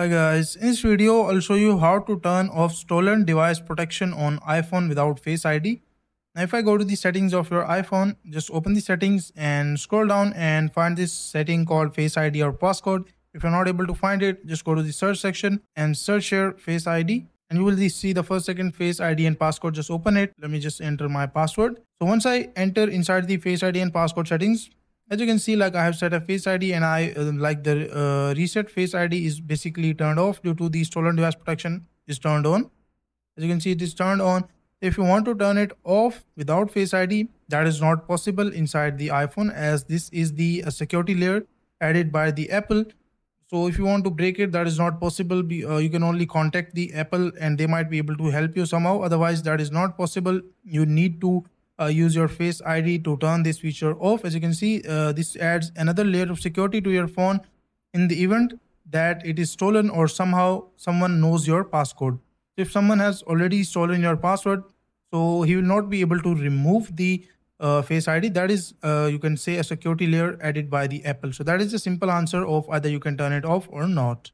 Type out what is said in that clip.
Hi guys, in this video I'll show you how to turn off stolen device protection on iPhone without Face ID. Now if I go to the settings of your iPhone, just open the settings and scroll down and find this setting called Face ID or passcode. If you're not able to find it, just go to the search section and search here Face ID and you will see the first second Face ID and passcode. Just open it. Let me just enter my password. So once I enter inside the Face ID and passcode settings, as you can see like i have set a face id and i uh, like the uh, reset face id is basically turned off due to the stolen device protection is turned on. As you can see it is turned on. If you want to turn it off without face id that is not possible inside the iphone as this is the uh, security layer added by the apple. So if you want to break it that is not possible. Be, uh, you can only contact the apple and they might be able to help you somehow. Otherwise that is not possible. You need to uh, use your face id to turn this feature off. As you can see uh, this adds another layer of security to your phone in the event that it is stolen or somehow someone knows your passcode. If someone has already stolen your password so he will not be able to remove the uh, face id that is uh, you can say a security layer added by the apple. So that is the simple answer of either you can turn it off or not